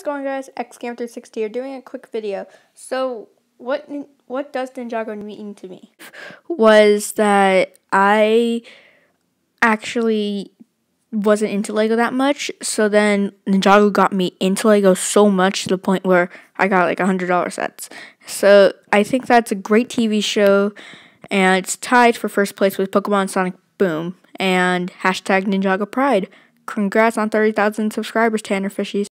what's going guys? XGamer360 here doing a quick video. So what what does Ninjago mean to me? Was that I actually wasn't into Lego that much, so then Ninjago got me into Lego so much to the point where I got like a hundred dollar sets. So I think that's a great TV show, and it's tied for first place with Pokemon Sonic Boom and hashtag Ninjago Pride. Congrats on 30,000 subscribers, Tanner Fishies.